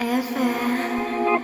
FM.